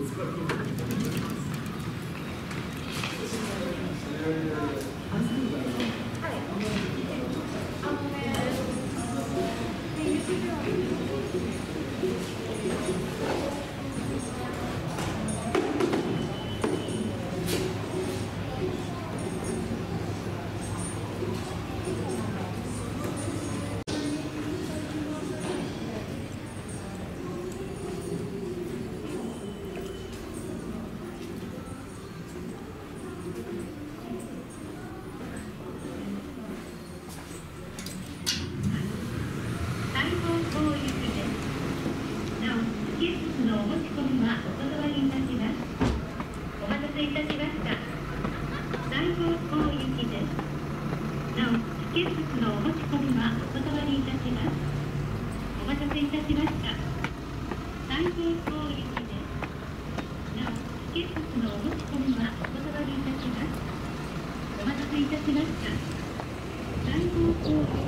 It's good. のお持ち込みはお断りいたします。お待たせいたしました。最高行行きです。なお、チケットのお持ち込みはお断りいたします。お待たせいたしました。最高行行きです。なお、チケットのお持ち込みはお断りいたします。お待たせいたしました。最高行行き。